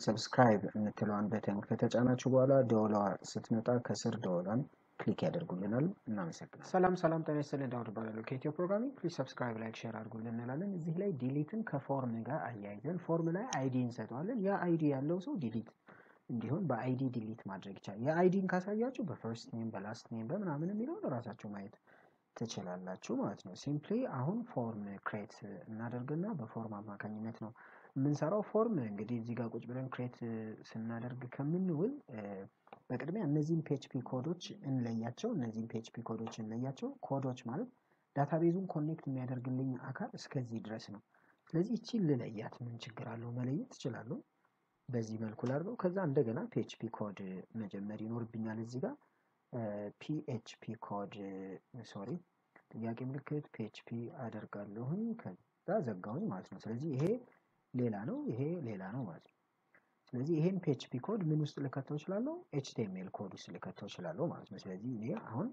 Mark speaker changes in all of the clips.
Speaker 1: subscribe የምትለዋን button ከተጫናችሁ በኋላ ደወሏ ስትመጣ ከስር ደወሏን click ያደርጉልናል። እናመሰግናለን። ሰላም ሰላም፣ ጤና ይስጥልን። ዳውድ እባላለሁ ከኢትዮ ፕሮግራሚንግ። please subscribe፣ like፣ share አድርጉልን እንላለን። እዚህ ላይ delete ን ከ form ጋር አያይዘን form ላይ ID እንሰጠዋለን። ያ ID ያለው ሰው delete እንዲሆን በ ID delete ማድረግ ይቻላል። የ ID ን ካሳያችሁ በ first name በ last name በምናምን የሚለውን ራሳችሁ ማየት ትችላላችሁ ማለት ነው። simply አሁን form create እናደርግና በ form አማካኝነት ነው የምንሰራው። form እንግዲህ እዚህ ጋር ቁጭ ብለን create ስናደርግ ከምንውል በቅድሚያ እነዚህን PHP ኮዶች እንለያቸው። እነዚህን PHP ኮዶች እንለያቸው። ኮዶች ማለት database ኡን connect የሚያደርግልኝ አካል እስከዚህ ድረስ ነው። ስለዚህ እቺን ልለያት ምን ችግር አለው? መለየት እችላለሁ። በዚህ መልኩ ላድርገው። ከዛ እንደገና PHP code መጀመር ይኖርብኛል። እዚህ ጋር PHP code sorry፣ ጥያቄ ምልክት PHP አደርጋለሁኝ። ከዛ ዘጋሁኝ ማለት ነው። ስለዚህ ይሄ ሌላ ነው፣ ይሄ ሌላ ነው ማለት ነው። ስለዚህ ይሄን PHP code ምን ውስጥ ልከተው እችላለሁ? HTML code ውስጥ ልከተው እችላለሁ ማለት ነው። ስለዚህ እኔ አሁን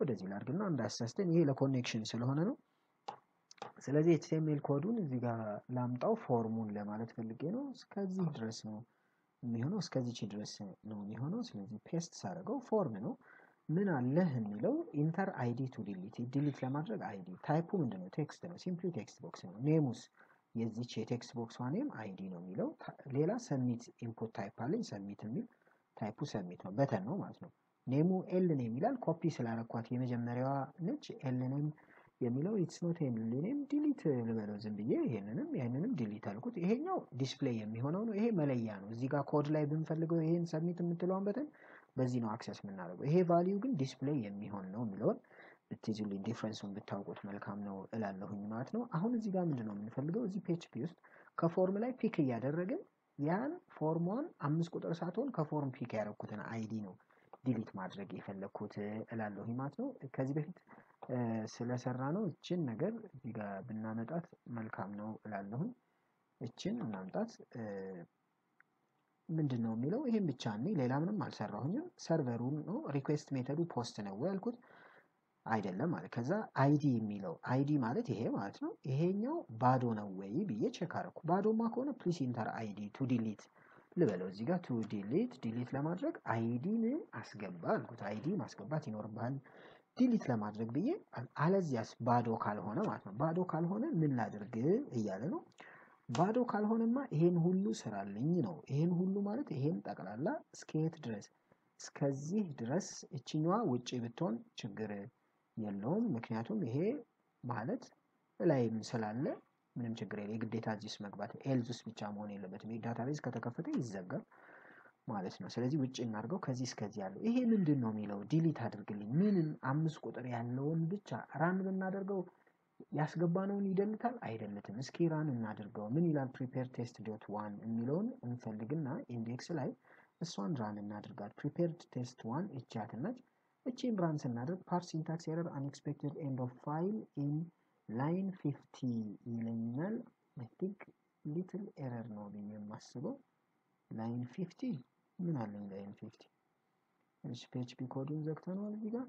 Speaker 1: ወደዚህ ላድርግና እንዳያሳስተኝ፣ ይሄ ለ connection ስለሆነ ነው። ስለዚህ HTML ኮዱን እዚህ ጋር ላምጣው form ኡን ለማለት ፈልጌ ነው። እስከዚህ ድረስ ነው የሚሆነው፣ እስከዚች ድረስ ነው የሚሆነው። ስለዚህ paste ሳደርገው form ነው። ምን አለህ የሚለው enter ID to delete፣ delete ለማድረግ ID። type ኡ ምንድን ነው? text ነው። simply text box ነው። name ኡስ የዚች የ text box name ID ነው የሚለው። ሌላ submit input type አለኝ። submit የሚል type ኡ submit ነው፣ button ነው ማለት ነው። name ኡ L name ይላል። ኮፒ ስላረኳት የመጀመሪያዋ ነች L name የሚለው it's not L name delete ልበለው ዝም ብዬ ይሄንንም ይሄንንም delete አልኩት። ይሄኛው display የሚሆነው ነው። ይሄ መለያ ነው። እዚህ ጋር ኮድ ላይ ብንፈልገው ይሄን submit የምትለውን button በዚህ ነው access የምናደርገው። ይሄ value ግን display የሚሆን ነው የሚለውን ብትይዙልኝ difference ኡን ብታውቁት መልካም ነው እላለሁኝ ማለት ነው። አሁን እዚህ ጋር ምንድን ነው የምንፈልገው? እዚህ PHP ውስጥ ከ form ላይ pick እያደረግን ያን form ኧን አምስት ቁጥር ሳትሆን ከ form pick ያደረኩትን ID ነው delete ማድረግ የፈለግኩት እላለሁኝ ማለት ነው። ከዚህ በፊት ስለሰራ ነው እችን ነገር እዚህ ጋር ብናመጣት መልካም ነው እላለሁኝ። እችን እናምጣት። ምንድን ነው የሚለው ይህም ብቻ እኔ ሌላ ምንም አልሰራሁኝም። server ኡን ነው request method ኡ post ነው ያልኩት አይደለም ማለት ከዛ ID የሚለው ID ማለት ይሄ ማለት ነው። ይሄኛው ባዶ ነው ወይ ብዬ check አደረኩ። ባዶማ ከሆነ please enter ID to delete ልበለው እዚህ ጋር to delete delete ለማድረግ ID ን አስገባ አልኩት። ID ማስገባት ይኖርብሃል delete ለማድረግ ብዬ አለዚያስ ባዶ ካልሆነ ማለት ነው። ባዶ ካልሆነ ምን ላድርግ እያለ ነው። ባዶ ካልሆነማ ይሄን ሁሉ ስራልኝ ነው። ይሄን ሁሉ ማለት ይሄን ጠቅላላ እስከየት ድረስ እስከዚህ ድረስ እችኛዋ ውጪ ብትሆን ችግር የለውም። ምክንያቱም ይሄ ማለት ላይም ስላለ ምንም ችግር የለ። የግዴታ እዚህ ውስጥ መግባት else ውስጥ ብቻ መሆን የለበትም። database ከተከፈተ ይዘጋል ማለት ነው። ስለዚህ ውጭ እናድርገው። ከዚህ እስከዚህ ያለው ይሄ ምንድን ነው የሚለው delete አድርግልኝ። ምንም አምስት ቁጥር ያለውን ብቻ run ብናደርገው ያስገባነውን ይደልታል አይደልትም? እስኪ run እናድርገው። ምን ይላል? prepare test dot one የሚለውን እንፈልግና index ላይ እሷን run እናድርጋት። prepared test one እቻት ነች። እቺን run ስናደርግ parse syntax error unexpected end of file in line fifty ይለኛል። I think little error ነው ብዬ የማስበው line fifty ምን አለኝ? line fifty እሺ፣ PHP ኮዱን ዘግተነዋል እዚህ ጋር።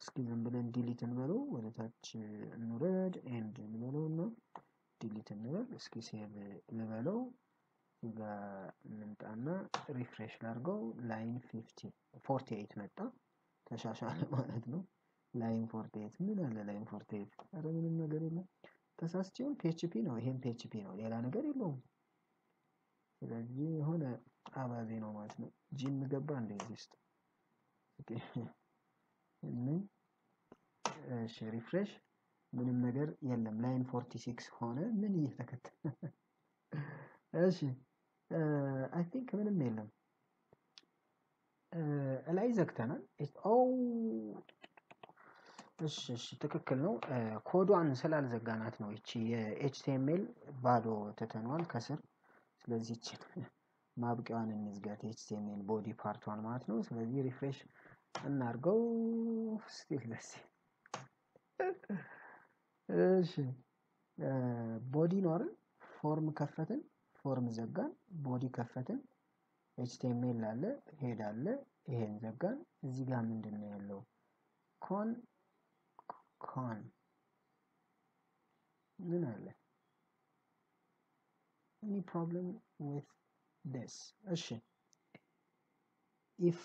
Speaker 1: እስኪ ዝም ብለን delete እንበለው፣ ወደ ታች እንውረድ፣ end እንበለው እና delete እንበል። እስኪ save ልበለው እንምጣና refresh ላድርገው። line fifty forty eight መጣ፣ ተሻሻለ ማለት ነው። line forty eight ምን አለ? line forty eight ኧረ ምንም ነገር የለም። ተሳስቼውን ፒኤችፒ ነው፣ ይሄም ፒኤችፒ ነው፣ ሌላ ነገር የለውም። ስለዚህ የሆነ አባዜ ነው ማለት ነው። ጂም ገባ እንደዚህ ውስጥ እሺ፣ ሪፍሬሽ ምንም ነገር የለም። ላይን ፎርቲ ሲክስ ሆነ። ምን እየተከተለ እሺ፣ አይ ቲንክ ምንም የለም። ላይ ዘግተናል። ኦ እሺ፣ ትክክል ነው። ኮዷን ስላልዘጋናት ነው። ይቺ የኤችቲኤምኤል ባዶ ትተኗል ከስር ስለዚህ ማብቂያዋን እንዝጋት። HTML body part ኧን ማለት ነው። ስለዚህ refresh እናርገው። still does እሺ፣ body አይደል? form ከፈትን፣ form ዘጋን፣ body ከፈትን፣ HTML አለ፣ head አለ፣ ይሄን ዘጋን። እዚህ ጋር ምንድን ነው ያለው? conn ኮን ምን አለ? any problem with this እሺ if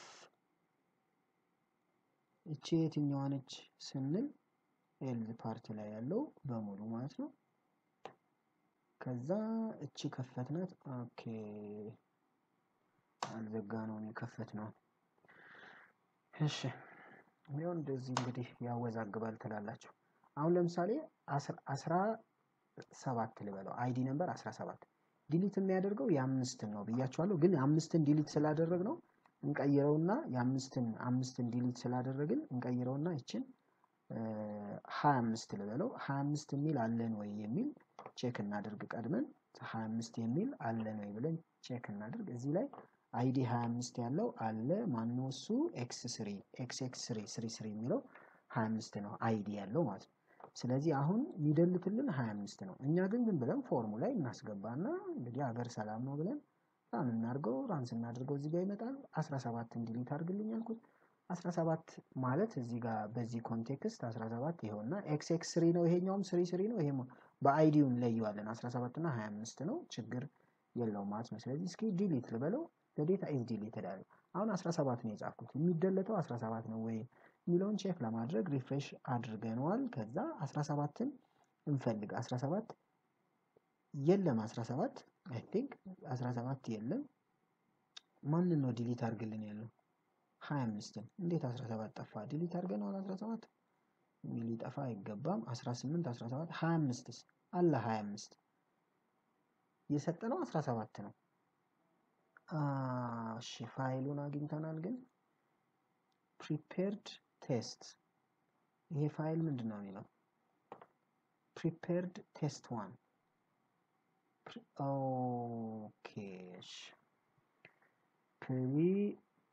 Speaker 1: እቺ የትኛዋ ነች ስንል ኤልዝ ፓርት ላይ ያለው በሙሉ ማለት ነው። ከዛ እቺ ከፈትናት። ኦኬ አልዘጋ ነው የከፈት ነው። እሺ ይኸው እንደዚህ እንግዲህ ያወዛግባል ትላላችሁ። አሁን ለምሳሌ አስራ ሰባት ልበለው ID number አስራ ሰባት delete የሚያደርገው የአምስትን ነው ብያችኋለሁ። ግን አምስትን delete ስላደረግነው እንቀይረውና የአምስትን አምስትን delete ስላደረግን እንቀይረውና ይችን ሀያ አምስት ልበለው ሀያ አምስት የሚል አለን ወይ የሚል check እናድርግ። ቀድመን ሀያ አምስት የሚል አለን ወይ ብለን check እናድርግ። እዚህ ላይ ID ሀያ አምስት ያለው አለ። ማነው እሱ? X three X X three three three የሚለው ሀያ አምስት ነው ID ያለው ማለት ነው። ስለዚህ አሁን የሚደልትልን ሀያ አምስት ነው። እኛ ግን ዝም ብለን form ኡ ላይ እናስገባና እንግዲህ ሀገር ሰላም ነው ብለን run እናድርገው። run ስናድርገው እዚህ ጋር ይመጣል። አስራ ሰባትን delete አድርግልኝ ያልኩት አስራ ሰባት ማለት እዚህ ጋር በዚህ context አስራ ሰባት ይኸውና X X three ነው፣ ይሄኛውም three three ነው። ይሄ በ ID ው እንለየዋለን። አስራ ሰባት እና ሀያ አምስት ነው፣ ችግር የለውም ማለት ነው። ስለዚህ እስኪ delete ልበለው። data is deleted አለ። አሁን አስራ ሰባት ነው የጻፍኩት። የሚደለተው አስራ ሰባት ነው ወይ የሚለውን check ለማድረግ refresh አድርገነዋል። ከዛ አስራ ሰባትን እንፈልግ። አስራ ሰባት የለም። አስራ ሰባት I think አስራ ሰባት የለም። ማንን ነው delete አድርግልን ያለው? ሀያ አምስትን እንዴት አስራ ሰባት ጠፋ? delete አድርገነዋል። አስራ ሰባት ሊጠፋ አይገባም። አስራ ስምንት አስራ ሰባት ሀያ አምስትስ አለ። ሀያ አምስት የሰጠነው አስራ ሰባት ነው። እሺ ፋይሉን አግኝተናል። ግን prepared test ይሄ ፋይል ምንድን ነው የሚለው? prepared test one okay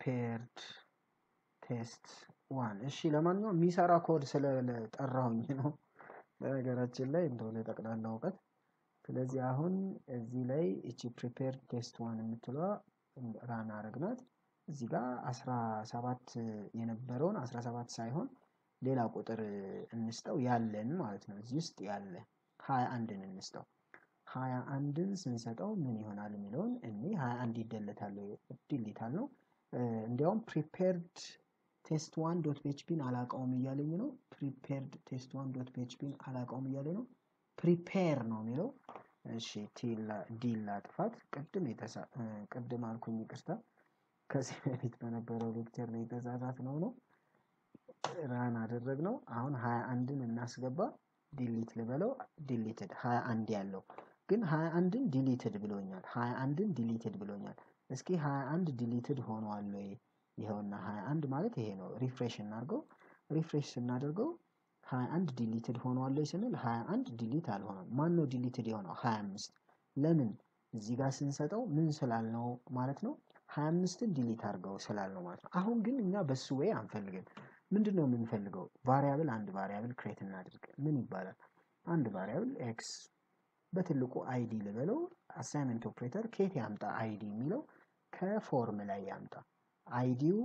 Speaker 1: prepared test one። እሺ ለማንኛውም የሚሰራ ኮድ ስለጠራሁኝ ነው። በነገራችን ላይ እንደሆነ ጠቅላላ እውቀት። ስለዚህ አሁን እዚህ ላይ እቺ prepared test one የምትለዋ run አረግናት እዚህ ጋር አስራ ሰባት የነበረውን አስራ ሰባት ሳይሆን ሌላ ቁጥር እንስጠው። ያለን ማለት ነው። እዚህ ውስጥ ያለ ሀያ አንድን እንስጠው። ሀያ አንድን ስንሰጠው ምን ይሆናል የሚለውን እኔ ሀያ አንድ ይደለታል ዲሊታል ነው እንዲያውም prepared test one dot PHP ን አላውቀውም እያለኝ ነው። prepared test one dot PHP ን አላውቀውም እያለ ነው። prepare ነው የሚለው። እሺ D ላጥፋት ቅድም ቅድም አልኩኝ ይቅርታ። ከዚህ በፊት በነበረው lecture ላይ የተሳሳት ነው። ነው run አደረግነው አሁን ሀያ አንድን እናስገባ። delete ልበለው። deleted ሀያ አንድ ያለው። ግን ሀያ አንድን deleted ብሎኛል። ሀያ አንድን deleted ብሎኛል እስኪ ሀያ አንድ deleted ሆኗል ወይ? ይኸውና ሀያ አንድ ማለት ይሄ ነው። refresh እናድርገው። refresh ስናደርገው ሀያ አንድ deleted ሆኗል ወይ ስንል ሀያ አንድ delete አልሆነም። ማን ነው deleted የሆነው? ሀያ አምስት። ለምን? እዚህ ጋር ስንሰጠው ምን ስላልነው ማለት ነው? ሀያ አምስትን delete አድርገው ስላልነው ማለት ነው። አሁን ግን እኛ በሱ ወይ አንፈልግም። ምንድን ነው የምንፈልገው? variable አንድ variable create እናድርግ። ምን ይባላል? አንድ variable X በትልቁ ID ልበለው assignment operator get ያምጣ ID የሚለው ከ form ላይ ያምጣ። ID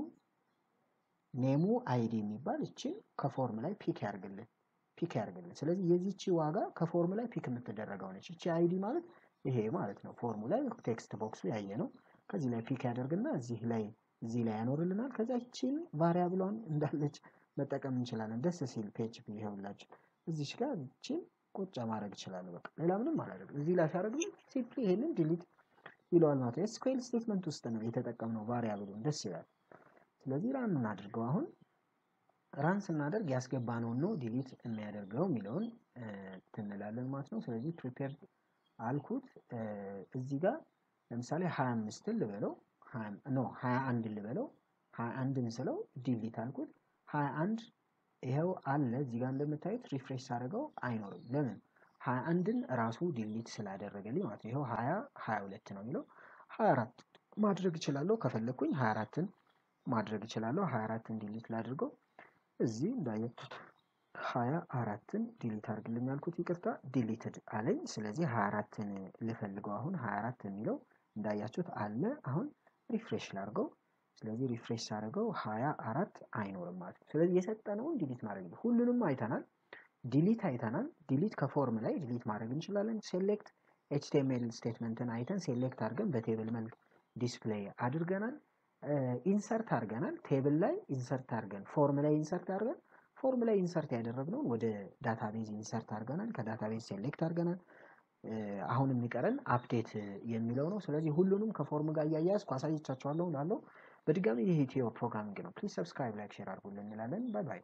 Speaker 1: ው name ኡ ID የሚባል እችን ከ form ላይ pick ያርግልን pick ያርግልን። ስለዚህ የዚቺ ዋጋ ከ form ላይ pick የምትደረገው ነች። እቺ ID ማለት ይሄ ማለት ነው። form ኡ ላይ text box ኡ ያየ ነው ከዚህ ላይ pick ያደርግና እዚህ ላይ እዚህ ላይ ያኖርልናል። ከዛ ይችን variable ኧዋን እንዳለች መጠቀም እንችላለን። ደስ ሲል PHP ይኸውላችሁ። እዚች ጋር ይችን ቁጭ ማድረግ ይችላሉ በቃ ሌላ ምንም አላደርግም። እዚህ ላይ ሲያደርግ simply ይሄንን delete ይለዋል ማለት ነው። SQL statement ውስጥ ነው የተጠቀምነው variable ኡን ደስ ይላል። ስለዚህ run እናድርገው አሁን። run ስናደርግ ያስገባነውን ነው delete የሚያደርገው የሚለውን ትንላለን ማለት ነው። ስለዚህ prepare አልኩት። እዚህ ጋር ለምሳሌ ሀያ አምስትን ልበለው። no ሀያ አንድን ልበለው። ሀያ አንድን ስለው delete አልኩት። ሀያ አንድ ይኸው አለ። እዚህ ጋር እንደምታዩት refresh ሳደርገው አይኖርም። ለምን? ሀያ አንድን ራሱ delete ስላደረገልኝ ማለት ነው። ይኸው ሀያ ሀያ ሁለት ነው የሚለው። ሀያ አራት ማድረግ እችላለሁ። ከፈለግኩኝ ሀያ አራትን ማድረግ እችላለሁ። ሀያ አራትን delete ላድርገው። እዚህ እንዳያችሁት ሀያ አራትን delete አድርግልኝ ያልኩት ይቅርታ deleted አለኝ። ስለዚህ ሀያ አራትን ልፈልገው አሁን። ሀያ አራት የሚለው እንዳያችሁት አለ። አሁን refresh ላድርገው ስለዚህ refresh ሳደርገው ሀያ አራት አይኖርም ማለት ነው ስለዚህ የሰጠነውን delete ማድረግ ሁሉንም አይተናል delete አይተናል delete ከ form ላይ delete ማድረግ እንችላለን select HTML statement ን አይተን select አድርገን በ table መልክ display አድርገናል። insert አድርገናል። table ላይ insert አድርገን form ላይ insert አድርገን form ላይ insert ያደረግነውን ወደ database insert አድርገናል። ከ database select አድርገናል። አሁን የሚቀረን update የሚለው ነው። ስለዚህ ሁሉንም ከ form ጋር እያያዝኩ አሳይቻችኋለሁ ላለው በድጋሚ ይህ ኢትዮ ፕሮግራሚንግ ነው። please subscribe፣ like፣ share አድርጉልን እንላለን። bye bye።